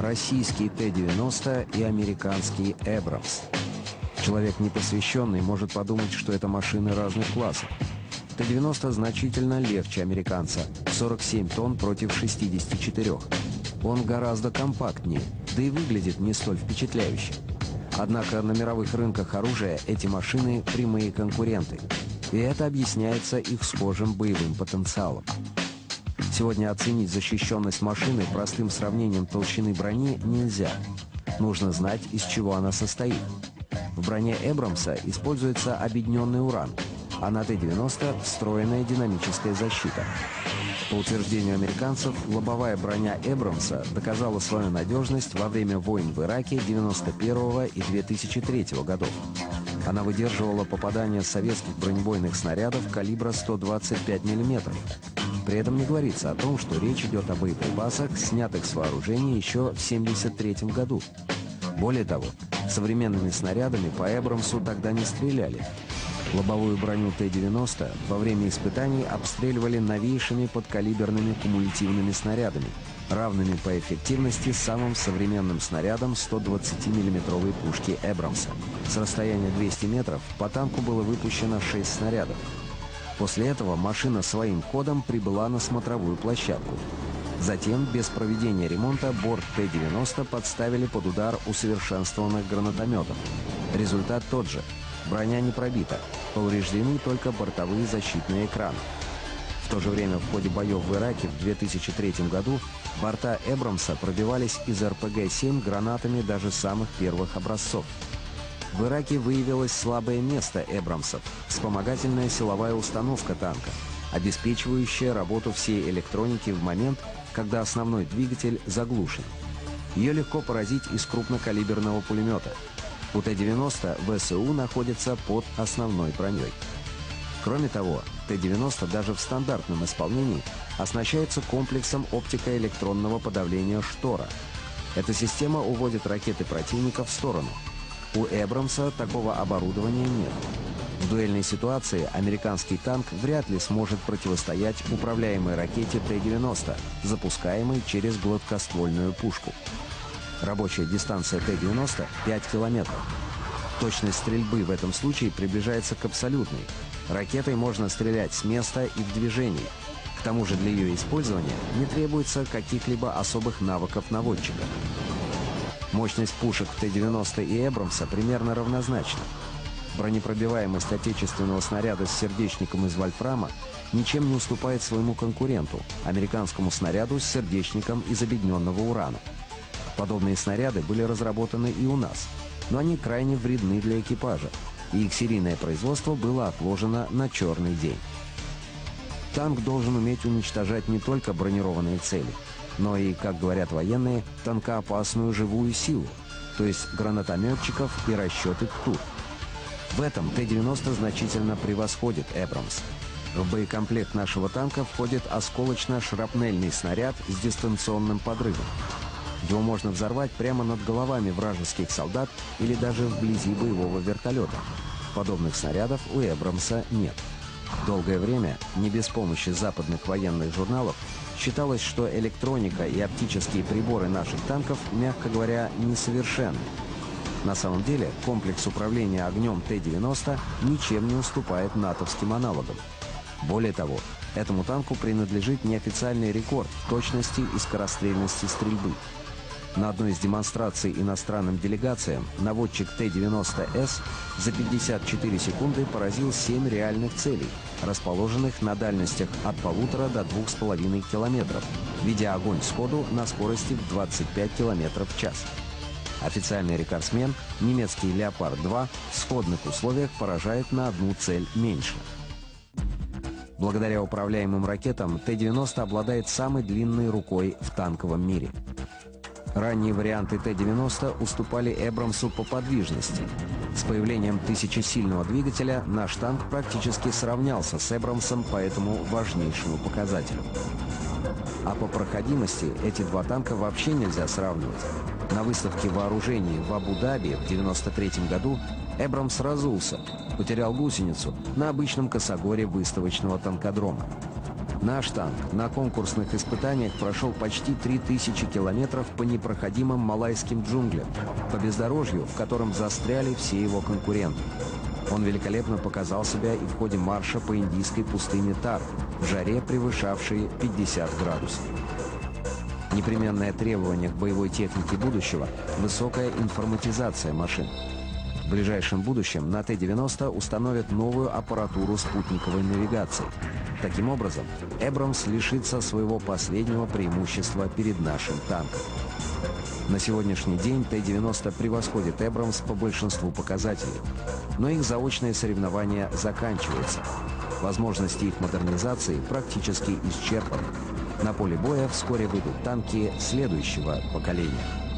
Российский Т-90 и американский «Эбрамс». Человек непосвященный может подумать, что это машины разных классов. Т-90 значительно легче американца – 47 тонн против 64. Он гораздо компактнее, да и выглядит не столь впечатляюще. Однако на мировых рынках оружия эти машины – прямые конкуренты. И это объясняется их схожим боевым потенциалом. Сегодня оценить защищенность машины простым сравнением толщины брони нельзя. Нужно знать, из чего она состоит. В броне Эбрамса используется объединенный уран, а на Т-90 встроенная динамическая защита. По утверждению американцев, лобовая броня Эбрамса доказала свою надежность во время войн в Ираке 91 и 2003 годов. Она выдерживала попадания советских бронебойных снарядов калибра 125 мм, при этом не говорится о том, что речь идет о боеприпасах, снятых с вооружения еще в 1973 году. Более того, современными снарядами по Эбрамсу тогда не стреляли. Лобовую броню Т-90 во время испытаний обстреливали новейшими подкалиберными кумулятивными снарядами, равными по эффективности самым современным снарядам 120 миллиметровой пушки Эбрамса. С расстояния 200 метров по танку было выпущено 6 снарядов. После этого машина своим ходом прибыла на смотровую площадку. Затем, без проведения ремонта, борт Т-90 подставили под удар усовершенствованных гранатометов. Результат тот же. Броня не пробита. Повреждены только бортовые защитные экраны. В то же время в ходе боев в Ираке в 2003 году борта Эбрамса пробивались из РПГ-7 гранатами даже самых первых образцов. В Ираке выявилось слабое место Эбрамсов – вспомогательная силовая установка танка, обеспечивающая работу всей электроники в момент, когда основной двигатель заглушен. Ее легко поразить из крупнокалиберного пулемета. У Т-90 ВСУ находится под основной броней. Кроме того, Т-90 даже в стандартном исполнении оснащается комплексом оптико-электронного подавления штора. Эта система уводит ракеты противника в сторону – у Эбрамса такого оборудования нет. В дуэльной ситуации американский танк вряд ли сможет противостоять управляемой ракете Т-90, запускаемой через гладкоствольную пушку. Рабочая дистанция Т-90 — 5 километров. Точность стрельбы в этом случае приближается к абсолютной. Ракетой можно стрелять с места и в движении. К тому же для ее использования не требуется каких-либо особых навыков наводчика. Мощность пушек Т-90 и Эбрамса примерно равнозначна. Бронепробиваемость отечественного снаряда с сердечником из вольфрама ничем не уступает своему конкуренту, американскому снаряду с сердечником из объединенного урана. Подобные снаряды были разработаны и у нас, но они крайне вредны для экипажа, и их серийное производство было отложено на черный день. Танк должен уметь уничтожать не только бронированные цели – но и, как говорят военные, танкоопасную живую силу, то есть гранатометчиков и расчеты ТУР. В этом Т-90 значительно превосходит «Эбрамс». В боекомплект нашего танка входит осколочно-шрапнельный снаряд с дистанционным подрывом. Его можно взорвать прямо над головами вражеских солдат или даже вблизи боевого вертолета. Подобных снарядов у «Эбрамса» нет. Долгое время, не без помощи западных военных журналов, Считалось, что электроника и оптические приборы наших танков, мягко говоря, несовершенны. На самом деле, комплекс управления огнем Т-90 ничем не уступает натовским аналогам. Более того, этому танку принадлежит неофициальный рекорд точности и скорострельности стрельбы – на одной из демонстраций иностранным делегациям наводчик Т-90С за 54 секунды поразил 7 реальных целей, расположенных на дальностях от полутора до двух с половиной километров, ведя огонь сходу на скорости в 25 километров в час. Официальный рекордсмен, немецкий «Леопард-2», в сходных условиях поражает на одну цель меньше. Благодаря управляемым ракетам Т-90 обладает самой длинной рукой в танковом мире – Ранние варианты Т-90 уступали Эбрамсу по подвижности. С появлением тысячесильного двигателя наш танк практически сравнялся с Эбрамсом по этому важнейшему показателю. А по проходимости эти два танка вообще нельзя сравнивать. На выставке вооружений в Абу-Даби в 1993 году Эбрамс разулся, потерял гусеницу на обычном косогоре выставочного танкодрома. Наш танк на конкурсных испытаниях прошел почти 3000 километров по непроходимым малайским джунглям, по бездорожью, в котором застряли все его конкуренты. Он великолепно показал себя и в ходе марша по индийской пустыне Тар, в жаре превышавшей 50 градусов. Непременное требование к боевой технике будущего – высокая информатизация машин. В ближайшем будущем на Т-90 установят новую аппаратуру спутниковой навигации. Таким образом, Эбрамс лишится своего последнего преимущества перед нашим танком. На сегодняшний день Т-90 превосходит Эбрамс по большинству показателей. Но их заочное соревнование заканчивается. Возможности их модернизации практически исчерпаны. На поле боя вскоре выйдут танки следующего поколения.